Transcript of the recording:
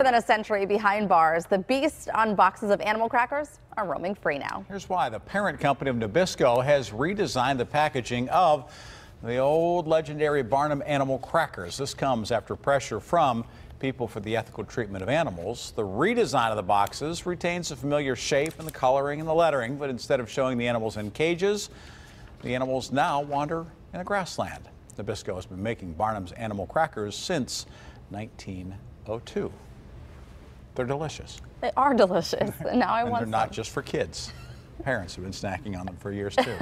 More than a century behind bars, the beast on boxes of animal crackers are roaming free now. Here's why. The parent company of Nabisco has redesigned the packaging of the old legendary Barnum animal crackers. This comes after pressure from people for the ethical treatment of animals. The redesign of the boxes retains the familiar shape and the coloring and the lettering, but instead of showing the animals in cages, the animals now wander in a grassland. Nabisco has been making Barnum's animal crackers since 1902. They're delicious. They are delicious. Now I And want they're not just for kids. Parents have been snacking on them for years too.